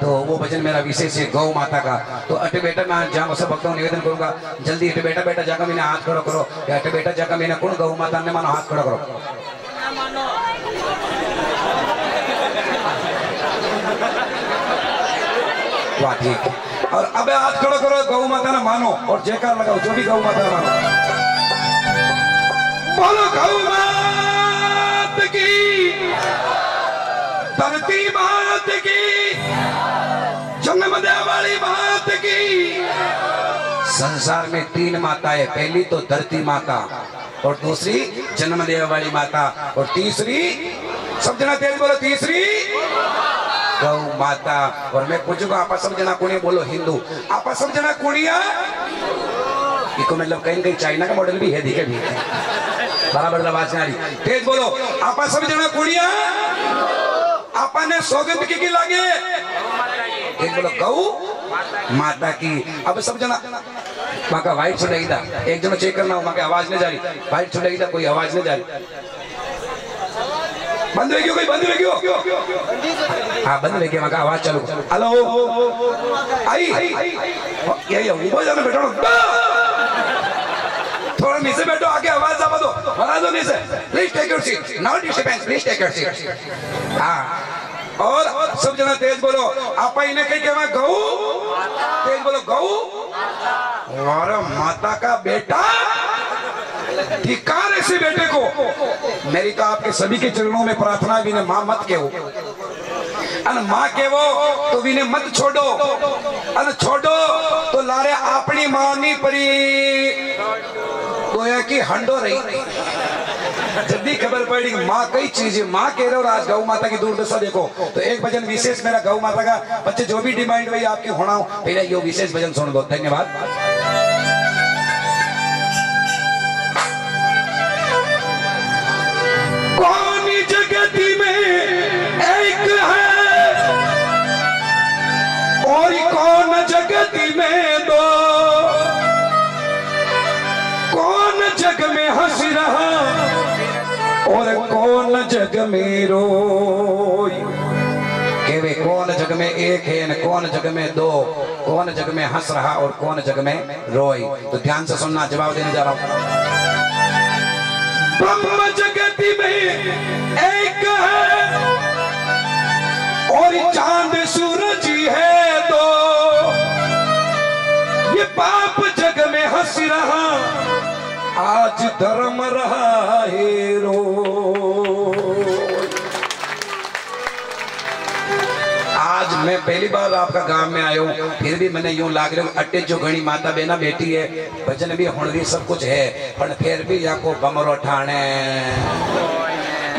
तो वो भजन मेरा विशेष है, गौ माता का। तो अटे बेटा, मैं जहाँ सब भक्तों निवेदन करूँगा, जल्दी अटे बेटा बेटा जाकर मैंने हाथ खड़ा करो। अटे बेटा जाकर मैंने कौन गौ माता ने मानो हाथ खड़ा करो। ठीक और अब हाथ खड़ा करो, गौ माता ना मानो, और जयकार लगाओ, जो भी गौ माता मानो। बोलो गौ माता की, धरती मात की। वाली मात की। संसार में तीन माताएँ पहली तो धरती माता, और दूसरी जन्म देने वाली माता, और तीसरी सब जना तेज बोलो, तीसरी गौ माता। और मैं पूछूँगा आप सब जना कुणी बोलो, हिंदू? आप सब जना कुणिया? इको मतलब कहीं कहीं चाइना का मॉडल भी है दिखे भी बराबर आ रही। तेज बोलो, आप सब जना कुणिया? आपने सौगंध की, की लागे? तेज बोलो गौ माता की। अब सब जना वहाँ का वाइट छुड़ेगी था एक जनो चेक करना वहाँ की आवाज़ नहीं जा रही। वाइट छुड़ेगी था कोई आवाज़ नहीं जा रही। बंद क्यों कोई बंद क्यों हाँ बंद लेके वहाँ का आवाज़ चालू। हेलो? आई? ये ये ऊपर जाना बैठो। थोड़ा नीचे बैठो आगे आवाज़ आवा दो बना दो नीचे please take your seat not disturbance please take your seat हाँ और सब जना तेज बोलो आप इन्हें कहीं कहवा गौ तेज बोलो गौ और माता का बेटा धिकार ऐसे बेटे को मेरी तो आपके सभी के चरणों में प्रार्थना भी ने माँ मत के हो अन माँ के वो तो विने मत छोड़ो अन छोड़ो तो लारे अपनी माँ नी परी गोया की हंडो रही। जब भी खबर पड़ी, माँ कई चीज़, माँ कह रहे हो आज गौ माता की दूरदशा देखो। तो एक भजन विशेष मेरा गौ माता का। बच्चे, जो भी डिमांड हुई, आपकी होना हो। पहले यो विशेष भजन सुन दो धन्यवाद। कौन जग में रोई केवे, कौन जग में एक है न कौन जग में दो? कौन जग में हंस रहा और कौन जग में रोई तो ध्यान से सुनना, जवाब देने जा रहा हूँ। ब्रह्म जगति में एक है और चाँद सूरज है दो। ये पाप जग में हंस रहा आज धर्म रहा है रो। आज मैं पहली बार आपका गाँव में आया हूँ, फिर भी मैंने यूँ लाग रहा अट्टे जो घनी माता बेना बेटी है, भजन भी हुनरी सब कुछ है, पर फिर भी यहाँ को बमरो ठाणे।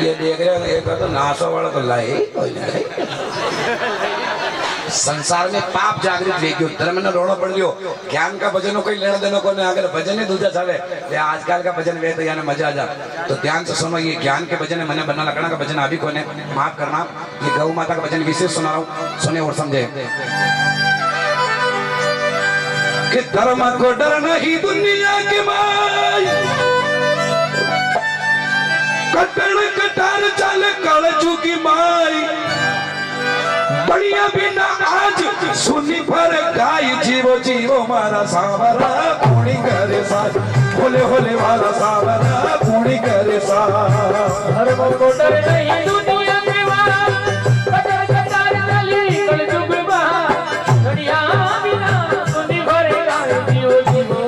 ये देख रहे हो एक तो नासो वाला तो लाई कोई नहीं संसार में पाप जागृत वेग्यो धर्म ने रोड़ो पड़ गयो। ज्ञान का भजन कोई लेना देना को नहीं अगर भजन ही दूजा चाले। ये आजकल का भजन वे तो यानी मज़ा आ जा। तो ध्यान से सुनो, ये ज्ञान के भजन मैंने बना लकड़ा का भजन अभी कोने। माफ़ करना, ये गौ माता का भजन विशेष सुना रहा हूँ, सुने और समझे। कि धर्म को डर नहीं दुनिया के माई। कटण कटार चल कल चुकी माई। बढ़िया बिना आज। सुनी पर गाय जीवो जीवो मारा सावरा, पूरी करे सा होले होले मारा सावरा, पूरी करे सा धर्म को डर नहीं दुनिया के मार कटर कटार चली कल जुग बहार दुनिया बिना सुनी भरे गाय जीवो जीवो।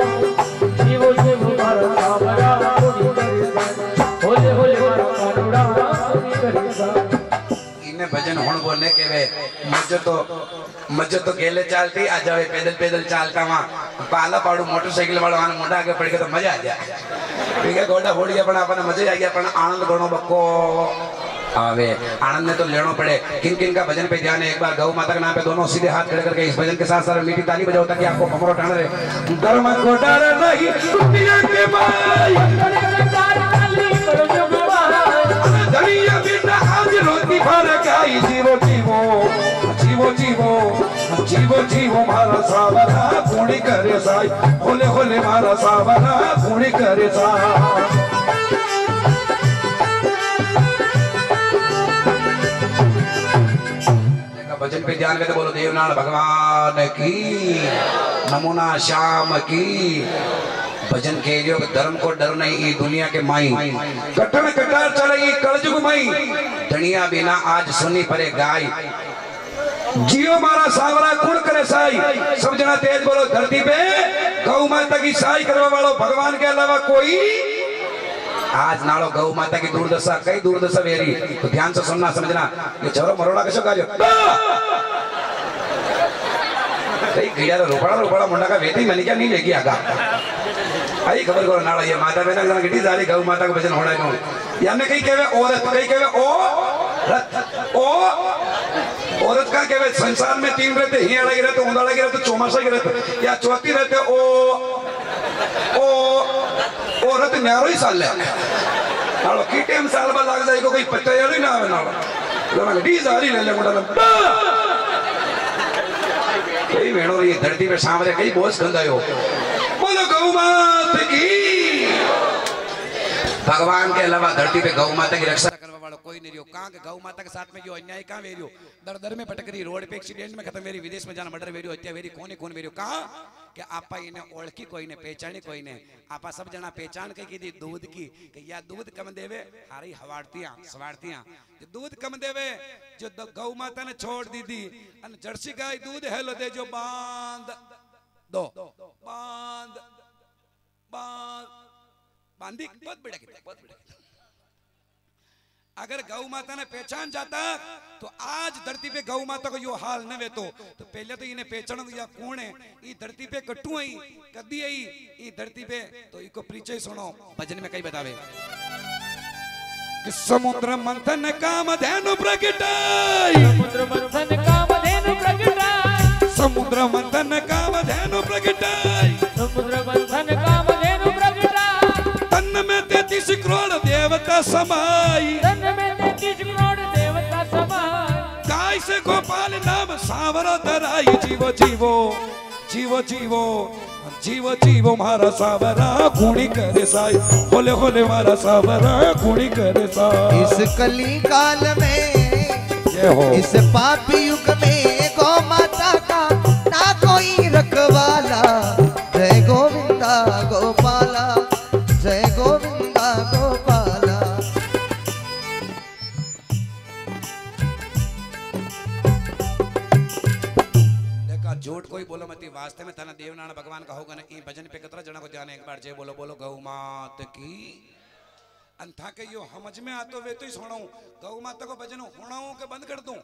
जीवो जीवो मारा सावरा, पूरी करे सा होले होले मारा करुणा पूरी करे सा इन्हें भजन हुण बोलने के वे मजो तो मजो तो गेले चालती, आ जावे पैदल पैदल चालता वहाँ। पाला पाड़ू, मोटरसाइकिल वालों आने मोटा आगे पड़ गया तो मज़ा आ गया ठीक है, गोडा फोड़ गया अपने मज़ा आ गया आनंद घणो बक्को आवे। आनंद में तो लेनो पड़े। किन किन का भजन पे ध्यान है? एक बार गौ माता के नाम पे दोनों सीधे हाथ खड़े करके इस भजन के साथ साथ मीठी ताली बजाओ, ताकि आपको कमर उठाना रहे। धर्म को डर नहीं दुनिया के माई रोटी भर गाई जीवो जीवो। जीवो जीवो जीवो जीवो, मारा सावरा पूरी करे साई। होले होले मारा सावरा पूरी करे भजन पे ध्यान बोलो, देवनाथ भगवान की, नमूना श्याम की। भजन के लिए धर्म को डर नहीं ई दुनिया के माई। कटन कटार चलेगी कलजुग माई। धनिया बिना आज सुनी परे गाय। जियो मारा सावरा कुण करे साई। सब जना तेज बोलो, धरती पे गौ माता की साई करवा वालो। भगवान के अलावा कोई आज नालो गौ माता की दुर्दशा, कई दुर्दशा वेरी तो ध्यान से सुनना, समझना। ये चौरो मरोड़ा कसो कार्य? कई गिड़ा रोपड़ा रोपड़ा, मुंडा का वेती मैंने क्या नहीं लेगी आगा। आई खबर करो नाला ये माता बहना गण गिटी सारी गौ माता का भजन होना क्यों? याने कई कहवे औरत कई कहवे ओ रत ओ औरत का कहवे संसार में तीन रहते ही अलग रहते ऊंधा लगे रहते चौमासा के रहते या चौथी रहते ओ ओ औरत न्यारो ही साल है। नालो की टाइम साल बाद लग जाएगा कोई पत्ता यार ही ना आवे नालो। लोग डी सारी ले ले मुंडा कई भेड़ो ये धरती पे सांवरे कई बोझ गंदायो बोलो गौ माता की। भगवान के अलावा धरती पे गौ माता की रक्षा करने वाला कोई नहीं रहो कहाँ के गौ माता के साथ में जो अन्याय कहाँ वेरियो? दर दर में भटक रही, रोड पे एक्सीडेंट में खत्म वेरी, विदेश में जाना मर्डर वेरियो, हत्या वेरी कोने कोन वेरियो? कहाँ? कि आपा इन्हें ओळखी कोई ने पहचानी कोई ने आपा सब जना पहचान के की दी दूध की, कि या दूध कम देवे? हारी हवाड़तियाँ, सवाड़तियाँ। दूध कम देवे, जो गौ माता ने छोड़ दी थी अन जर्सी गाय दूध हेलो दे जो बाँध। दो। बाँध। बाँध। बांधी बहुत बड़ा कितना बड़ा कितना अगर गौ माता ने पहचान जाता तो आज धरती पे गौ माता को यो हाल न वेतो। तो पहले तो इन्हें पहचान या कौन है। ये धरती पे कट्टू आई कदी आई ये धरती पे। तो इको परिचय सुनो, भजन में कई बतावे। कि समुद्र मंथन काम धेनु प्रगटाई समुद्र मंथन कामधेनु प्रगटाई समुद्र मंथन काम धेनु प्रगटाई। समुद्र मंथन कामधेनु प्रगटाई। तन में तैतीस करोड़ देवता समाई। तन में तैतीस करोड़ देवता समाय गाय से गोपाल नाम सावरो धराई। जीवो जीवो जीवो जीवो जीवो जीवो मारा सावरा गुणी करे साई। होले होले मारा सावरा गुणी करे साई। इस कली काल में हो। इस पापी युग में बार जय बोलो बोलो, गौ मात की। अंथा के यो समझ में आतो वे तो ही सुनाऊं गौ माता को भजन होणाऊं के बंद कर दूँ?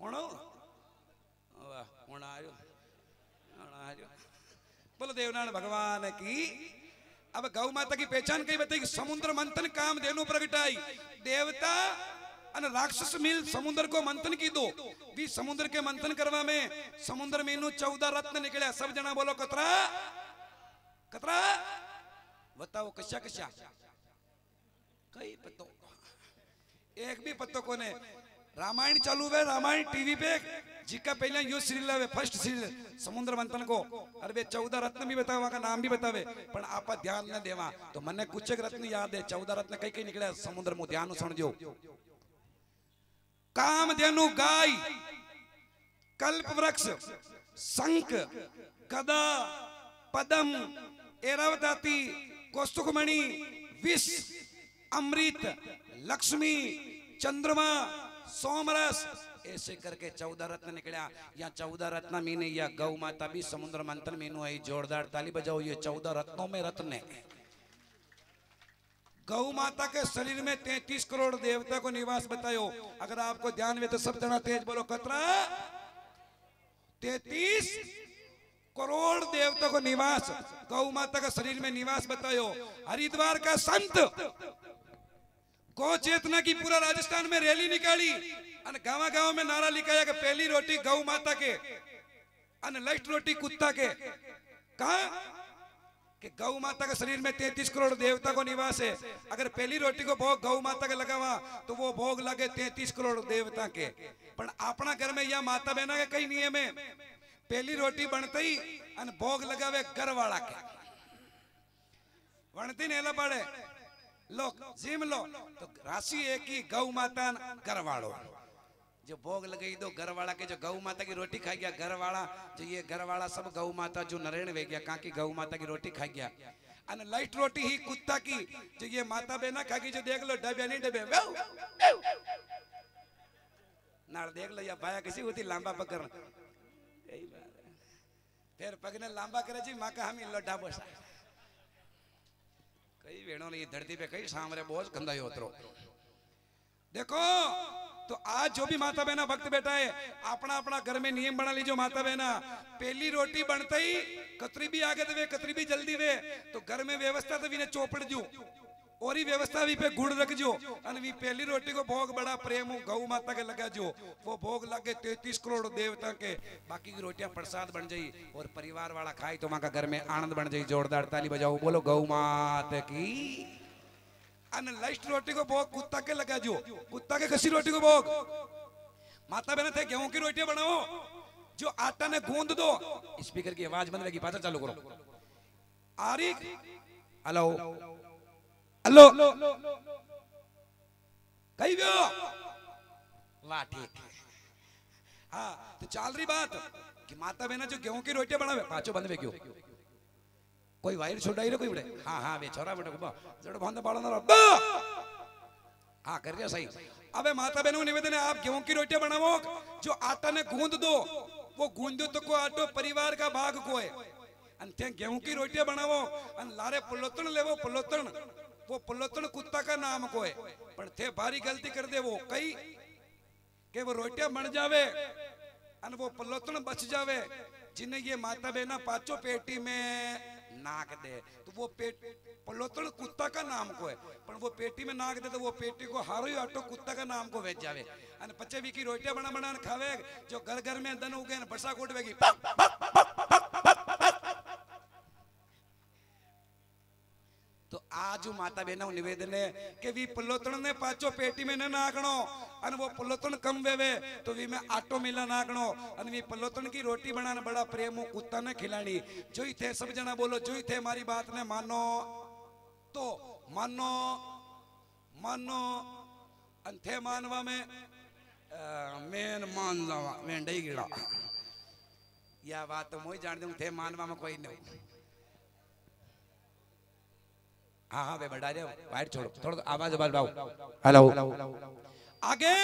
होना होना बोलो, देवनारायण भगवान की। अब गौ माता की पहचान कई बताई समुद्र मंथन काम देनु प्रगटाई। देवता अन राक्षस मिल समुद्र को मंथन की दो। भी समुद्र के मंथन करवा में समुद्र में इनु चौदह रत्न निकले सब जना बोलो, कतरा? कतरा? बताओ, कशा कशा? कई पत्तो एक भी पत्तो कोने रामायण चालू है, रामायण टीवी पे जिका पहले यो सीरियल है फ़र्स्ट सीरियल, समुद्र मंथन को। अरे वे चौदह रत्न भी बतावे का नाम भी बतावे पर आप ध्यान न देवा। तो मने कुछ एक रत्न याद है, चौदह रत्न कई कई निकले, समुद्र में ध्यान सुन जो काम धेनु गाय, कल्प वृक्ष, शंख, कदा, पदम एरावताती कौस्तुकमणि, विष, अमृत, लक्ष्मी, चंद्रमा, सोमरस, ऐसे करके चौदह रत्न निकला या चौदह रत्न मीने, या गौ माता भी समुद्र मंथन मीनू है जोरदार ताली बजाओ, ये चौदह रत्नों में रत्न है। गौ माता के शरीर में तैतीस करोड़ देवता को निवास बतायो। अगर आपको ध्यान में तो सब जना तेज बोलो, कतरा, तैतीस करोड़ देवता को निवास, गौ माता का शरीर में निवास बतायो। हरिद्वार का संत गौ चेतना की पूरा राजस्थान में रैली निकाली गाँव गाँव में नारा लिखाया कि पहली रोटी गौ माता के, अन रोटी कुत्ता के। कहा? कि गौ माता के शरीर में तैतीस करोड़ देवता को निवास है। अगर पहली रोटी को भोग गौ माता के लगावा तो वो भोग लगे तैतीस करोड़ देवता के। पर अपना घर में या माता बहना के कई नियम है? पहली रोटी बनते भोग लगावे घर वाला के। वणती नेला पड़े, लो जिम लो तो राशि एक ही, गौ माता घर वालो जो भोग लगाई दो घर वाला के, जो गौ माता की रोटी खा गया घर वाला जो ये घर वाला सब गौ माता जो नरेण वे गया कहाँ की गौ माता की रोटी खा गया। अन लाइट रोटी ही कुत्ता की, जो ये माता बेना खा गई जो देख लो, डबे नहीं डबे वेव। देख लो, या बाया किसी होती, लांबा पकड़। यही बात है फिर पगने लांबा करे जी माँ का हम लोडा बसा कई वेणों ने ये धरती पे कई सामने बहुत गंदा ही उतरो देखो तो आज जो भी माता बहना भक्त बैठा है अपना अपना घर में नियम बना लीजिए माता बहना पहली रोटी बनते ही कतरी भी आगे देवे कतरी भी जल्दी वे तो घर में व्यवस्था तो भी ने चौपड़ जू और ही व्यवस्था भी पे गुड़ रख जो। अन भी पहली रोटी को भोग बड़ा प्रेम गौ माता के लगा जो। वो भोग लगे तैतीस करोड़ देवता के। बाकी की रोटियाँ प्रसाद बन जाई और परिवार वाला खाई तो वहाँ का घर में आनंद बन जाई, जोरदार ताली बजाओ, बोलो गौ माता की। अन लास्ट रोटी को भोग कुत्ता के लगा जो। कुत्ता के कसी रोटी को भोग। माता बहन थे, गेहूँ की रोटियाँ बनाओ। जो आटा ने गूंद दो, स्पीकर की आवाज़ बंद लगी पाचा चालू करो। आरिक, हेलो। हेलो कही गयो ठीक है तो चल रही बात कि माता बहना जो गेहूँ की रोटियाँ बनावे पाचो बंद क्यों कोई वायर छोड़ा ही कोई बड़े? हाँ हाँ वे छोरा बेटा बा जड़ बंद बाड़ा ना बा हाँ कर दिया सही। अबे माता बहनों निवेदन है आप गेहूँ की रोटियाँ बनाओ जो आटा ने गूंद दो वो गूंदो तो को आटो परिवार का भाग को है। अन गेहूँ की रोटियाँ बनाओ अन लारे पुलोतन लेवो पुलोतन। वो पुलोतन कुत्ता का नाम को है पर थे भारी गलती कर दे वो, कई के वो रोटियाँ बन जावे अन वो पुलोतन बच जावे, जिन्हें ये माता बहना पाचो पेटी में नाक दे। तो वो पेट पलोतण कुत्ता का नाम को है पर वो पेटी में नाक दे तो वो पेटी को हारो ही आटो कुत्ता का नाम को भेज जावे। अन पचे भी की रोटिया बना बना खावे, जो घर घर में दन उगे बरसा कोट आज माता बहना निवेदन है कि वी पलोतण ने पाचो पेटी में न नाकणो अन वो पलोतण कम वेवे तो वी में आटो मिला नाकणो अन वी पलोतण की रोटी बनाने बड़ा प्रेम हो, कुत्ता ने खिलानी। जो ही थे सब जना बोलो, जो ही थे हमारी बात ने मानो तो मानो मानो, अन थे मानवा में मेन मान जावा मैं डई गिड़ा। यह बात तो मुझे जान दूँ थे मानवा में कोई नहीं। हाँ हाँ वायर छोड़ो थोड़ा आवाज़ हेलो आगे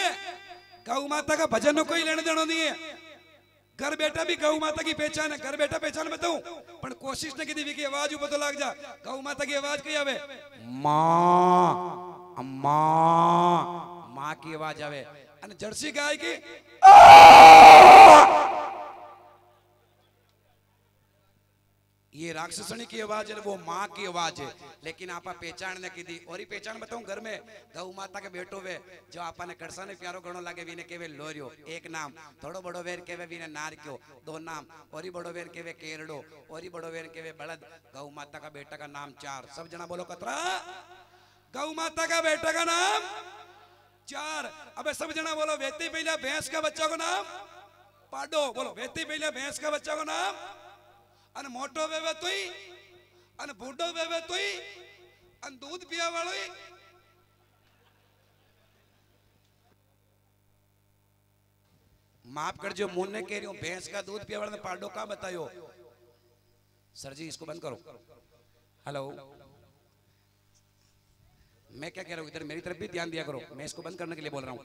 माता का भजन कोई लेने देना नहीं है। घर बैठा भी गौ माता की पहचान है घर बैठा पहचान बताऊँ? पर कोशिश नहीं की की आवाज़ ऊपर तो लग जा। गौ माता की आवाज़ कही आवे? माँ माँ माँ की आवाज़ आवे। जर्सी गाय की ये राक्षसनी की आवाज़ है, वो माँ की आवाज़ है। लेकिन आपा पहचान ने की दी और ही पहचान बताऊँ, घर में गौ माता के बेटो वे, जो आपा ने कड़सा ने प्यारो गणो लागे, वीने केवे लोरियो, एक नाम। थोड़ो बड़ो वेर केवे वीने नारक्यो, दो नाम। और ही बड़ो वेर केवे केरड़ो, और ही बड़ो वेर केवे बलद। गौ माता का बेटा का नाम चार। सब जना बोलो कतरा? गौ माता का बेटा का नाम चार। अबे सब जना बोलो, वेती पहला भैंस का बच्चा को नाम? पाडो, बोलो, वेती पहला भैंस का बच्चा को नाम? અને મોટો વેવે તોય અને બુડો વેવે તોય અને દૂધ પીવા વાળો माफ कर जो मुन्ने कह रही हूँ भैंस का दूध पिया वाला ने पाडो का बतायो सर जी इसको बंद करो हेलो मैं क्या कह रहा हूँ इधर मेरी तरफ भी ध्यान दिया करो मैं इसको बंद करने के लिए बोल रहा हूँ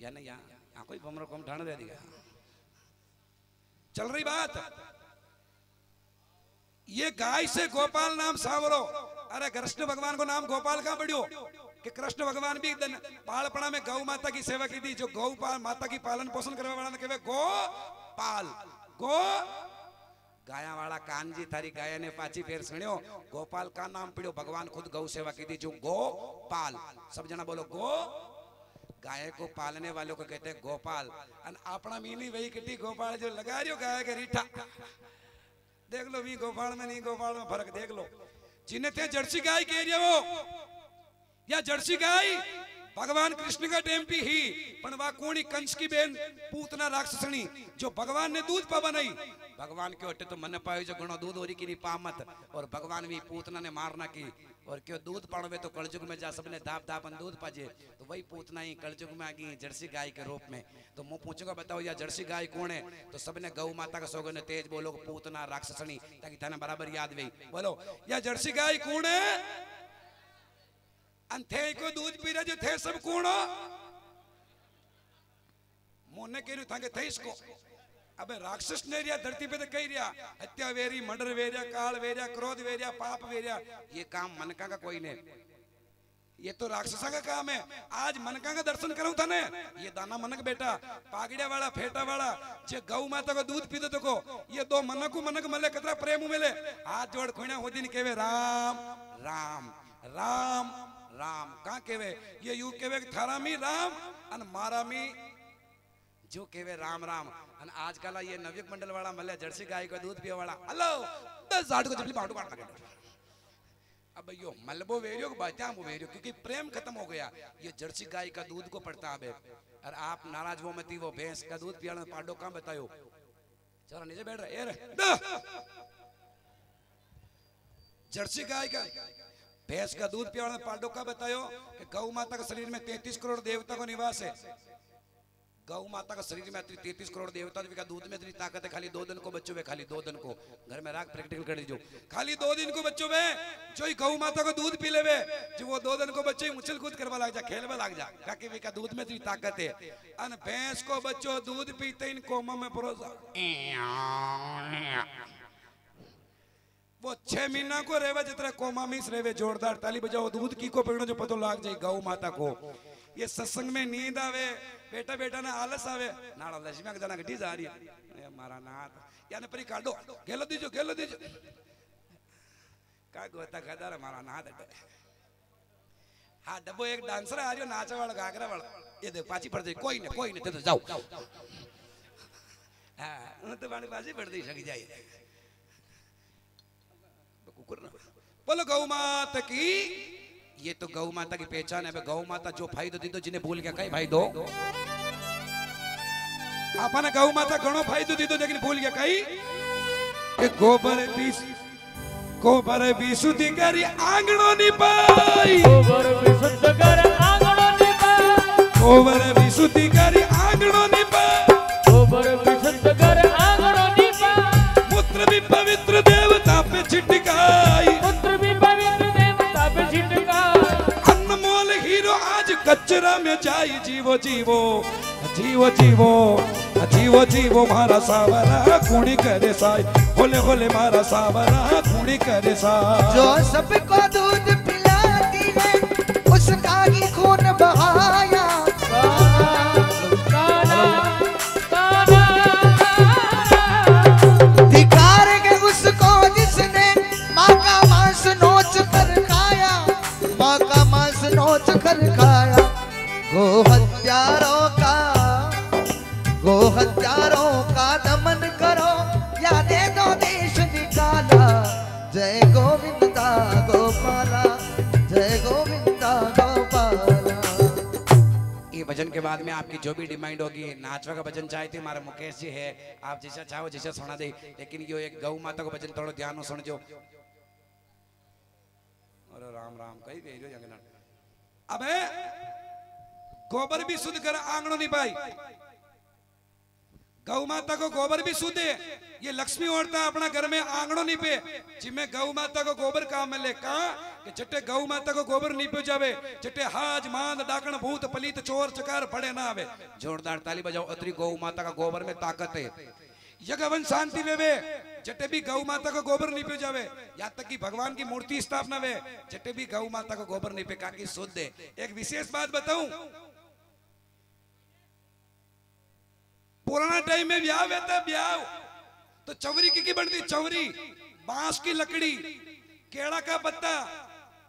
या नहीं यहाँ यहाँ कोई कमरो कम ठाण दे दिया चल रही बात। ये गाय से गोपाल नाम सावरो। अरे कृष्ण भगवान को नाम गोपाल कहाँ पड़ियो? कि कृष्ण भगवान भी बालपणा में गौ माता की सेवा की थी, जो गौ माता की पालन पोषण करने वाला ने कहे गो पाल गो गाया वाला कान जी, थारी गाय ने पाची फेर सुनियो गोपाल का नाम पड़ियो, भगवान खुद गौ सेवा की थी, जो गो पाल सब जना बोलो गो गाय को पालने वालों को कहते हैं गोपाल। अपना मीनी वही किटी गोपाल जो लगा रही हो गाय के रीठा। देख लो मी गोपाल में नहीं गोपाल में फ़र्क देख लो। जिन्हें थे जर्सी गाय कह रहे हो या जर्सी गाय? भगवान कृष्ण का टेम्पी ही, पण वा कोणी कंस की बेन, पूतना राक्षसनी जो भगवान ने दूध पा बनाई। भगवान के हटे तो मन पायो जो गणो दूध ओरी की नहीं पामत और भगवान भी पूतना ने मारना की। और क्यों दूध पाणवे तो कलयुग में जा सबने दाप दापन दूध पाजे। तो वही पूतना ही कलयुग में आ गई जर्सी गाय के रूप में। तो मैं पूछूँगा, बताओ या जर्सी गाय कौन है? तो सबने गौ माता का सोगन तेज बोलो, पूतना राक्षसनी ताकि थाने बराबर याद वही। बोलो या जर्सी गाय कौन है? अन थे को दूध पी रहे जो थे सब कौन? हो मोने के थांगे थे इसको। अबे राक्षस ने रिया, धरती पे तो कही रिया। हत्या वेरी मर्डर वेरिया काल वेरिया क्रोध वेरिया पाप वेरिया ये काम मनका का कोई नहीं। ये तो राक्षसा का काम है। आज मनका का दर्शन करूँ था ने ये दाना मनक बेटा, पागड़िया वाला, फेटा वाला, जे गौ माता को दूध पीते तो को, ये दो मनक मनक मले, कतरा प्रेम मिले। हाथ जोड़ खुणा होदी ने केवे, राम राम राम राम। का केवे? ये यू केवे थारा मी राम, अन मारा मी जो केवे राम राम। अन आजकल ये नवयुक्त मंडल वाला, मल्ले जर्सी गाय का दूध पियो वाला। हेलो, दस झाड़ को जबली बाटू काट लगे अब यो मलबो वेरियो बचा वो वेरियो, क्योंकि प्रेम खत्म हो गया। ये जर्सी गाय का दूध को पड़ता है। और आप नाराज़ वो मती, वो भैंस का दूध पिया पाडो काम बतायो? चलो नीचे बैठ रहे एर जर्सी गाय का भैंस का दूध पिया पाडो का बतायो? कि गौ माता के शरीर में तैतीस करोड़ देवता को निवास है। गौ माता का शरीर में तैतीस करोड़ देवता का दूध में इतनी ताकत है, खाली दो दिन को बच्चों में, खाली दो दिन को। घर में राख प्रैक्टिकल कर दीजिए खाली दो दिन को बच्चों में, जो ही गौ माता को दूध पी लेवे, जो वो दो दिन को बच्चे मुचल कूद करवा लग जा, खेलवा लग जा। ताकि वे का दूध में इतनी ताकत है। अन भैंस को बच्चों दूध पीते इन कोमा में परोसा वो छह महीना को रेवे, जितना कोमा मिस रेवे, जोरदार ताली बजाओ, दूध की को पीड़ो जो पतो लाग जाए गौ माता को। ये सत्संग में नींद आवे बेटा बेटा ना आलस आवे। नाड़ा लक्ष्मी जना गड्डी जा रही है। मारा नाथ याने परी काढो। गेलो दीजो गेलो दीजो। का गोता खदार मारा नाथ अड्डो हाँ डब्बो एक डांसर आ रही नाचा वाला घाघरा वाला ये देख पाची पड़ जाए कोई नहीं कोई नहीं ते जाओ। हाँ तो बाणी पाची पड़ दी सकी जाए कुकुर ना। बोलो, गौ माता की ये तो गौ माता की पहचान है। गौ माता जो भाई तो दो दी दीदो जिन्हें भूल गया कई भाई दो। आपने गौ माता घणो भाई तो दो दी दीदो लेकिन भूल गया कई गोबर बीस गोबर बीसुदी करी आंगणो नी पाई गोबर बीसुदी कर आंगणो नी पाई गोबर बीसुदी करी आंगणो नी पाई गोबर बीसुदी कर आंगणो नी पाई पुत्र भी पवित्र दे कचरा में जाई, जीवो जीवो। जीवो जीवो जीवो जीवो, मारा सावरा कुणी करे साई। होले होले मारा सावरा कुणी करे साई। जो सबको दूध पिलाती है, उसका के बाद में आपकी जो भी डिमांड होगी, नाचवा का भजन चाहते हमारा मुकेश जी है। आप जैसा चाहो, जैसा सुना दे। लेकिन यो एक गौ माता का भजन, थोड़ा ध्यान से सुनजो अरे राम राम, कही रो जंगना अबे, गोबर भी शुद्ध कर, आंगणो नहीं पाई। गौ माता को गोबर भी शुद्ध है। ये लक्ष्मी औरता अपना घर में आंगणो नहीं पे। जिसमें गौ माता को गोबर काम मिले कहा? जटे गौ माता को गोबर नहीं पे जावे जटे हाज मांद डाकण भूत पलीत चोर चकार पड़े ना आवे जोरदार ताली बजाओ अतरी गौ माता का गोबर में ताकत है यगवन शांति वेवे जटे भी गौ माता को गोबर नहीं पे जावे यहाँ तक कि भगवान की मूर्ति स्थापना वे जटे भी गौ माता को गोबर नहीं पे काकी शुद्ध है एक विशेष बात बताऊँ पुराना टाइम में ब्याह रहता ब्याह तो चवरी की की बनती चवरी बाँस की लकड़ी केड़ा का पत्ता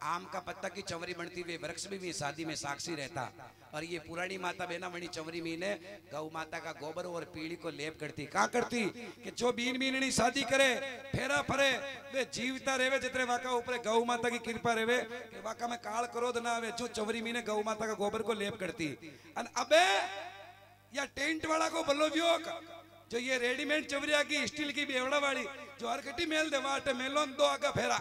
आम का पत्ता की चवरी बनती हुई वृक्ष भी, भी शादी में साक्षी रहता। और ये पुरानी माता बेना मणि चवरी मीन है गौ माता का गोबर और पीढ़ी को लेप करती। कहा करती? कि जो बीन बीननी शादी करे फेरा फरे वे जीवता रेवे जितने वाका ऊपर गौ माता की कृपा रेवे कि वाका में काल क्रोध ना आवे जो चवरी मीने गौ माता का गोबर को लेप करती। अबे या टेंट वाला को बोलो जो ये रेडीमेड चवरिया की स्टील की बेवड़ा वाली जो हरकटी मेल दे वाटे मेलोन दो आगा फेरा।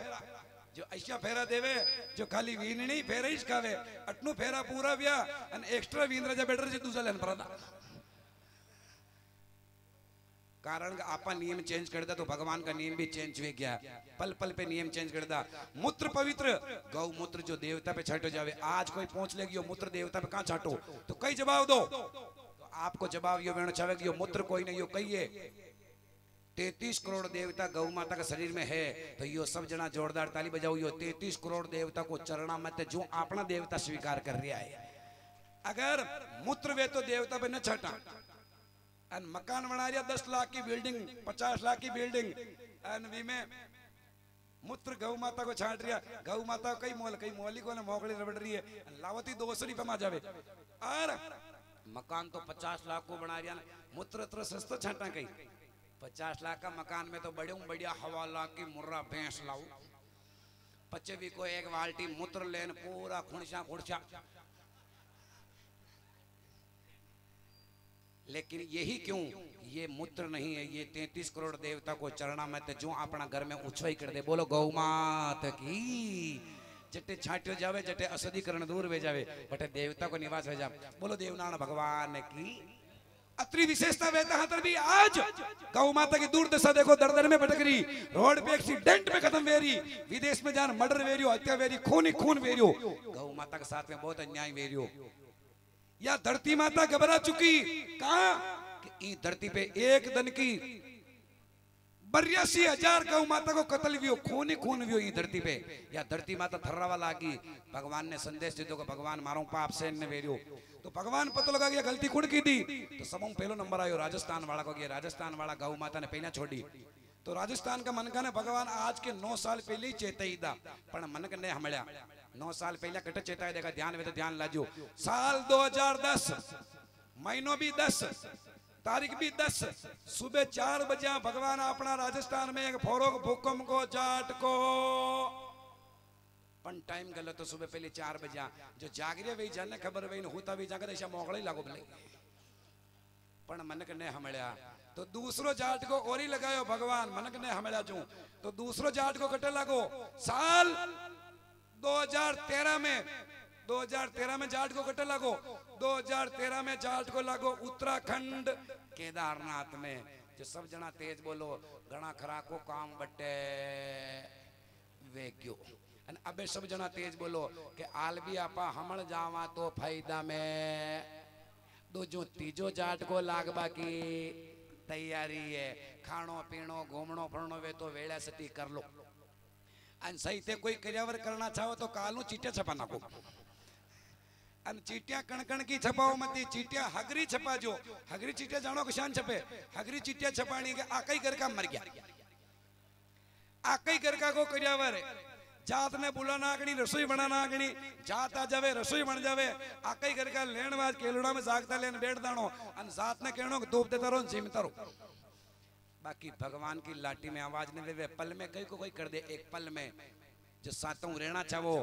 જો ऐसा फेरा देवे जो खाली वीणणी फेरा ही खावे अटनु फेरा पूरा व्या અને એક્સ્ટ્રા વીંદ્ર જે બેટર જે તું ચાલે પ્રદા कारण कि आपा नियम चेंज कर दिया तो भगवान का नियम भी चेंज हो गया पल पल पे नियम चेंज कर दिया मूत्र पवित्र गौ मूत्र जो देवता पे छाटो जावे आज कोई पहुंच लेगी यो मूत्र देवता पे कहाँ छाटो तो कई जवाब दो तो आपको जवाब यो वेण चाहे कि यो मूत्र कोई नहीं यो कहिए तैतीस करोड़ देवता गौ माता के शरीर में है तो यो सब जना जोरदार ताली बजाओ, यो तैतीस करोड़ देवता को चरणा मत जो अपना देवता स्वीकार कर रहा है। अगर मूत्र वे तो देवता पे न छटा। मकान बना रहा दस लाख की बिल्डिंग पचास लाख की बिल्डिंग अन वी में मूत्र गौ माता को छाट रिया। गौ माता कई मोल, कई मोली को मोकड़ी रबड़ रही है। लावती दो सौ रुपये में जावे और मकान तो पचास लाख को बना रिया मूत्र सस्ता छाटा कहीं पचास लाख का मकान में तो बड़े बढ़िया हवा ला की मुर्रा भैंस लाऊ। पच्चे भी को एक बाल्टी मूत्र लेन, पूरा खुणसा खुणसा लेकिन यही क्यों? ये मूत्र नहीं है, ये तैतीस करोड़ देवता को चरणा में जो अपना घर में उछवाई कर दे। बोलो, गौ मात की। जटे छाट्यो जावे, जटे असदीकरण दूर वे जावे, बटे देवता को निवास हो जा। बोलो, देवनारायण भगवान की। अत्री विशेषता वेता हतर भी आज गौ माता की दूर दशा देखो दर में भटक रही। रोड पे एक्सीडेंट में खत्म वेरी विदेश में जान मर्डर वेरियो हत्या वेरी खून खून वेरियो गौ माता के साथ में बहुत अन्याय वेरियो या धरती माता घबरा चुकी। कहा? धरती पे एक दिन की बरियासी हज़ार गौ माता को कत्ल भी हो, खून ही खून भी हो धरती पे। या धरती माता थर्रावा लागी, भगवान ने संदेश दे दो भगवान मारो पाप से न वेरियो तो भगवान पता लगा कि गलती कुड़ की थी? तो सबों पहलो नंबर आयो, राजस्थान वाला को गया। राजस्थान वाला गौ माता ने पहना छोड़ी। तो राजस्थान का मनका ने भगवान आज के नौ साल पहले चेताई दा, पण मनक ने हमल्या। नौ साल पहले कट चेताई देगा, ध्यान में तो ध्यान लाजो साल 2010 महीनों भी 10 तारीख भी 10 सुबह चार बजे भगवान अपना राजस्थान में एक फोरोग भूकंप को जाट को। पण टाइम गलत तो सुबह पहले चार बजे। जो जागरे वही जाने, खबर वही होता भी जाकर ऐसा मोगड़ा ही लागो भले। पण मनक ने हमल्या तो दूसरो जाट को और लगायो भगवान, मनक ने हमल्या जू। तो दूसरो जाट को कटे लगो। साल 2013 में 2013 में जाट को कटे लगो। 2013 में जाट को लगो उत्तराखंड केदारनाथ में जो सब जना तेज बोलो घना खरा को काम बटे वे क्यों અને અબે સબ જણા તેજ બોલો કે આલબી આપા હમણ જાવા તો ફાયદા में दूजो तीजो जाट को लाग बाकी तैयारी है खाणो पीणो घूमणो फरणो वे तो वेड़ा सती कर लो અને સહી તે કોઈ કર્યાવર કરના ચાહો તો કાલનું ચીટિયા છપા નાખો અને ચીટિયા કણકણ કી છપાવો મતી ચીટિયા હગરી છપાજો હગરી ચીટિયા જાણો કે શાન છપે હગરી ચીટિયા છપાણી કે આ કઈ ગરકા મર ગયા આ કઈ ગરકા को કર્યાવર जात ने बुलाना आगणी रसोई बनाना आगणी जात आ जावे रसोई बन जावे आ कई गरका लेण वाज केलुड़ा में जागता लेन बैठ दाणो अन जात ने कहणो कि धूप देता रहो जीमता रहो बाकी भगवान की लाठी में आवाज नहीं देवे पल में कई को कोई कर दे एक पल में जो सातों रहना चाहो,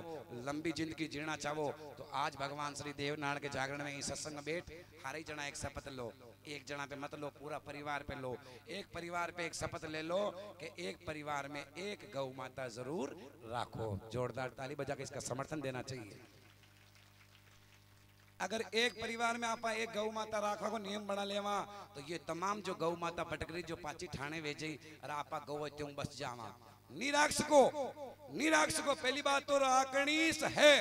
लंबी ज़िंदगी जीना चाहो तो आज भगवान श्री देवनारायण के जागरण में सत्संग में बैठ, हर ही जना एक शपथ लो, एक जना पे मत लो, पूरा परिवार पे लो, एक परिवार पे एक शपथ ले लो कि एक परिवार में एक गौ माता ज़रूर राखो। जोरदार ताली बजा के इसका समर्थन देना चाहिए। अगर एक परिवार में आप एक गौ माता राखा को नियम बना लेवा तो ये तमाम जो गौ माता भटक रही जो पाची ठाणे वेजई और आपा गौ बस जावा। निराक्ष को निराक्ष को पहली बात तो राकणीस है।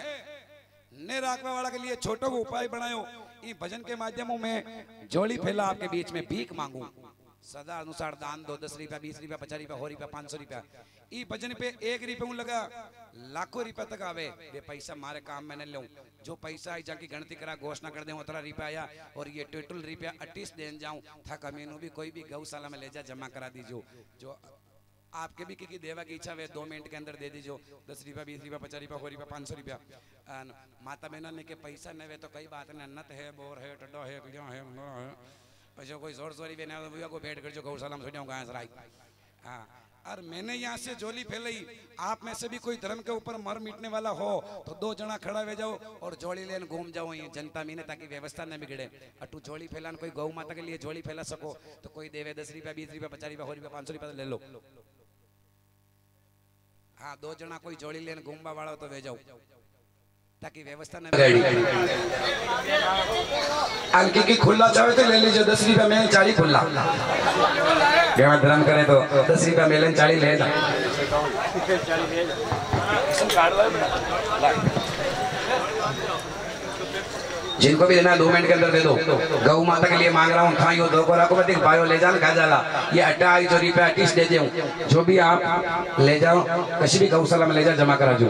ने राखवा वाला के लिए छोटो को उपाय बनायो। ई भजन के माध्यमों में जोड़ी फैला आपके बीच में भीख मांगू। सदा अनुसार दान दो, दस रुपया, बीस रुपया, पचास रुपया, हो रुपया, पाँच सौ रुपया। ई भजन पे एक रुपये लगा, लाखों रुपया तक आवे। वे पैसा मारे काम में न लूँ जो पैसा आई जाके गणती करा, घोषणा कर दे उतना रुपया आया, और ये टोटल रुपया अट्ठीस देन जाऊँ था कमीनू भी कोई भी गौशाला में ले जा, जमा करा दीजो जो आपके भी किसी देवा की इच्छा वे दो मिनट के अंदर दे दीजिए। दस रुपया, बीस रुपया, पचास रुपया हो रुपया, पाँच सौ रुपया। माता बहना ने के पैसा न वे तो कई बात ने नत है, बोर है, टड्डो है है पैसे कोई ज़ोर जोरी बहना भैया को भेंट कर जो गौशाला में सराई हाँ और मैंने यहाँ से जोली फैलाई, आप में से भी कोई धर्म के ऊपर मर मिटने वाला हो तो दो जना खड़ा हो जाओ और जोड़ी लेन घूम जाओ ये जनता मीने ताकि व्यवस्था न बिगड़े। और तू जोड़ी फैलान कोई गौ माता के लिए जोड़ी फैला सको तो कोई देवे दस रुपया, बीस रुपया, पचास रुपया हो रुपया, पाँच सौ रुपया ले लो। हाँ दो जना कोई जोड़ी लेने घूमबा वाला तो भेजाओ ताकि व्यवस्था ना रेडी अंकित की खुला चाहे तो ले लीजिए दस रुपया मेलन चाली खुला ये मैं धर्म करें तो दस रुपया मेलन चाली चाली ले ना जिनको भी देना दो मिनट के अंदर दे दो। गौ माता के लिए मांग रहा हूँ, खाइयो, दो को रखो बती भाइयों, ले जान खा जाला। ये अट्ठाईस सौ रुपया अट्ठीस दे दे जो भी आप ले जाओ किसी भी गौशाला में ले जाओ, जमा करा जो।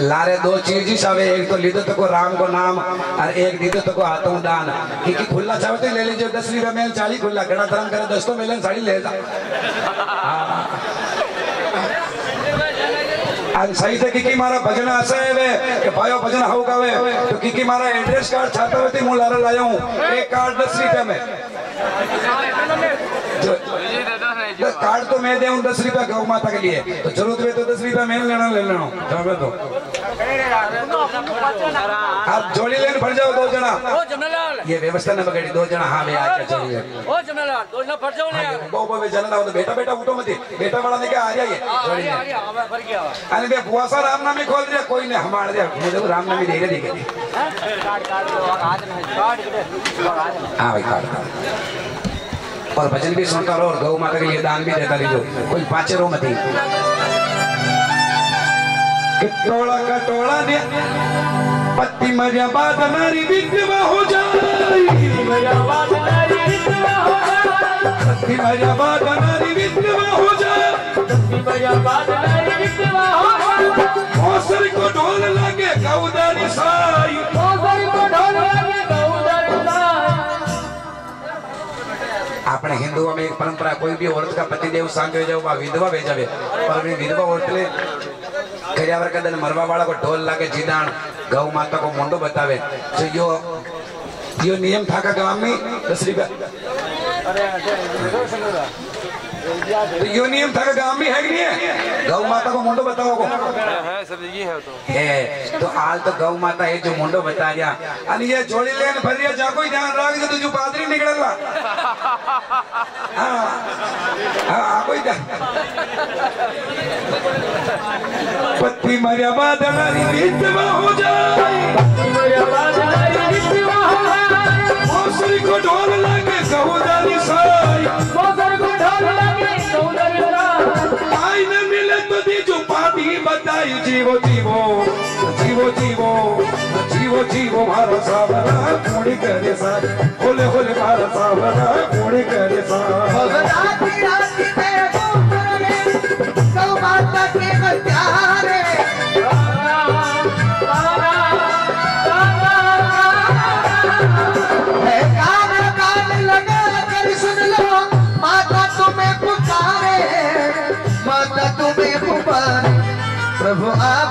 लारे दो चीज़ ही सावे, एक तो लीधो तो को राम को नाम और एक लीधो तो को हाथों दान। क्योंकि खुला चाहे तो ले लीजिए, दस रुपया मेल चाली खुला गड़ा धर्म करे, दस तो मेलन, साड़ी ले जा। आज सही से किकी मारा भजन असा है वे कि भाइयों भजन हाउ का वे तो किकी मारा एड्रेस कार्ड छाता हुए थी मुलारा लाया। हूँ एक कार्ड दस रुपया में। दस कार्ड तो मैं दे दस रुपया गौ माता के लिए तो ज़रूरत हुए तो दस रुपया मैंने लेना ले लेना जाओ तो आप जोड़ी लेने भर जाओ दो जना ये व्यवस्था न बगड़ी दो जना हाँ भैया ओ जमनालाल दो जना फट जाओ ने हाँ, ये बो बो जना ना हो तो बेटा बेटा उठो मत बेटा वाला ने क्या आ जाइए जोड़ी ले अरे बे बुआसा राम नामी खोल दिया कोई ने हमारे दिया मुझे राम नामी दे दे नहीं के आज हाँ भाई कार्ड और भजन भी सुनता रहो और गौ माता के लिए दान भी देता रहो कोई पाचे रो मत। ने मरिया बाद नारी विधवा हो पत्ती मरिया बाद नारी विधवा हो जाए। को ढोल लगे गौदारी साई। को ढोल लगे गौदर આપણે હિન્દુઓમાં એક પરંપરા કોઈ બી औरत का पतिदेव सांग जाओ बा विधवा भेजावे पर अभी विधवा औरत ले કર્યા કદન મરવા વાળા को ढोल लागे जीदान गौ माता को मोंडो बतावे तो यो यो नियम था का गांव में दस रुपया तो यो नियम था का गाँव में है कि नहीं है? गौ माता को मोंडो बताओ को। है सब ये है तो। है तो तो गौ माता है जो मुंडो बता दिया અને ये जोड़ी लेन भरिया जा कोई ध्यान राख जो तुझे पादरी निकलला हाँ हाँ कोई ध्यान। पत्ती मरिया बाद हमारी विधवा हो जाए। मेरा बात नारी विधवा हो जाए मौसरी को ढोल लगे सहुदारी साई। को ढोल लगे गौदर आई न मिले तो दी पापी बताई जीवो जीवो जीवो जीवो जीवो जीवो, मारा सावरा कोणी करे सा। होले होले मारा सावरा कोणी करे सा। भगवान राती में गोकुल में सौ माता के बचारे प्रभु आप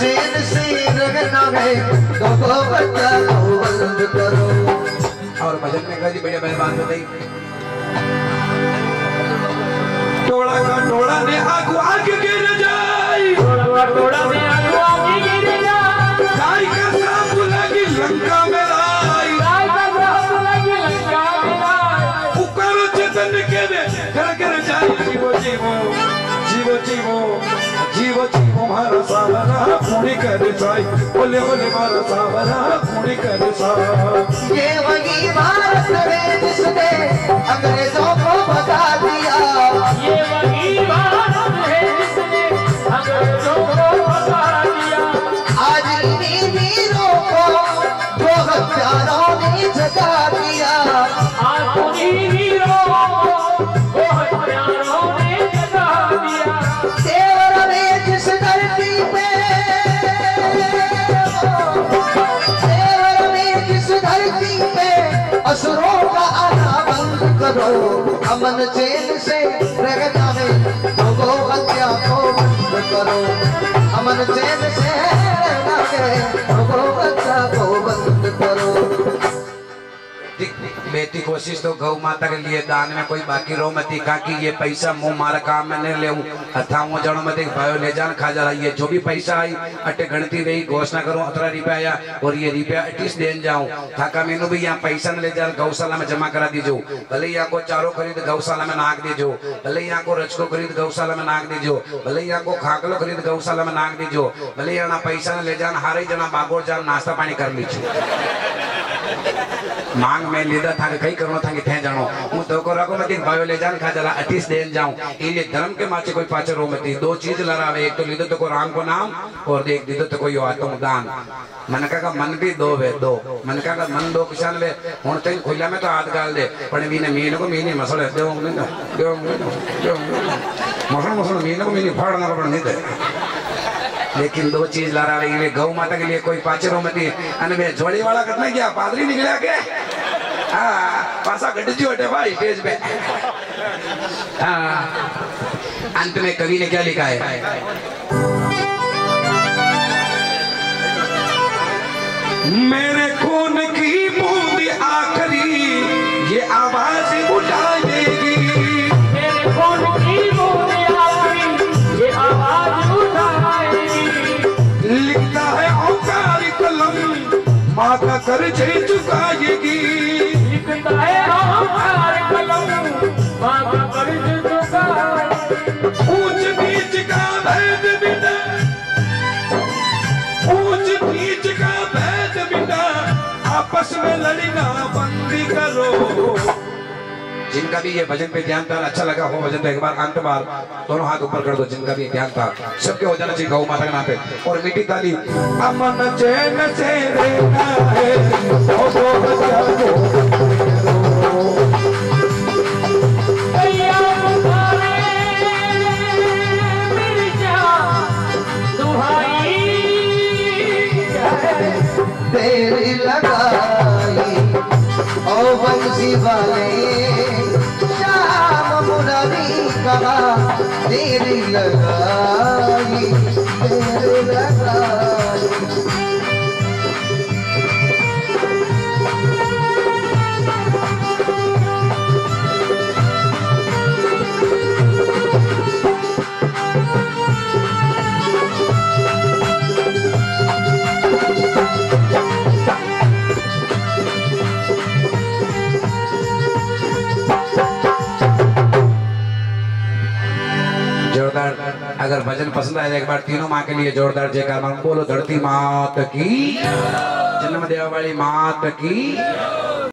चैन से रहना है तो को बंद करो। और भजन में कही बड़े मेहरबान हो गई। टोड़ा का टोला ने आग आग गिर मारा सावरा पूरी कर साई बोले बोले मारा सावरा पूरी कर साई ये वही भारत है जिसने अंग्रेज़ों को भगा दिया। ये वही भारत है जिसने अंग्रेज़ों को भगा दिया। आज इन्हीं वीरों को जो हथियारों ने जगा दिया। आज इन्हीं वीरों को जो हथियारों करो अमन चैन से रह है लोगों हत्या को बंद करो। अमन चैन से रह है लोगों हत्या बेटी कोशिश तो गौ माता के लिए दान में कोई बाकी रो मती का कि ये पैसा मुँह मारा काम में नहीं ले वो जणो मत भायो ले जान खा जा ये जो भी पैसा आई, अटे गणती रही, घोषणा करूँ, अतरा रुपया आया और ये रुपया अटीस देन जाऊँ। थाका मेनू भी यहाँ पैसा ले जान गौशाला में जमा करा दीजो। भले यहाँ को चारो खरीद गौशाला में नाक दीजो। भले यहाँ को रचको खरीद गौशाला में नाक दीजो। भले यहाँ को खाकलो खरीद गौशाला में नाक दीजो। भले यहाँ पैसा ले जान, हारे जना बागोर जान नाश्ता पानी कर लीजिए मांग में લીધા था कई करनो था कि थे जानो હું તો को रखो मत भायो ले जान खा जला अटीस देन जाऊं इने धर्म के माचे कोई पाचे रो मती दो चीज लरावे एक तो लीधो तो को राम को नाम और एक दीदो तो कोई आत्म दान मन का का मन भी दो वे दो मन का का मन दो किसान वे हुन ते खुला में तो हाथ गाल दे पण वीने मीन को मीनी मसले दे दे दे मसल मसल मीन को मीनी फाड़ना को नहीं दे लेकिन दो चीज़ ला रहा गौ माता के लिए कोई पाचरो मती अने जोड़ी वाला कितना गया पादरी निकला के? हाँ पासा भाई, स्टेज पे। हाँ अंत में कवि ने क्या लिखा है? मेरे खून की बूंद आखिरी, ये आवाज़ उठाएगी कर्ज चुकाएगी। ऊंच का भेद बिना ऊंच का भेद बिना आपस में लड़ना बंदी करो। जिनका भी ये भजन पे ध्यान था अच्छा लगा हो भजन तो एक बार अंत बार दोनों हाथ ऊपर कर दो जिनका भी ध्यान था सबके हो जाना चाहिए गौ माता के नाम पे। और मीठी ताली अमन चैन से रहना लिए जोरदार जयकार मांग। बोलो धरती मात की। जन्म देवा वाली मात की।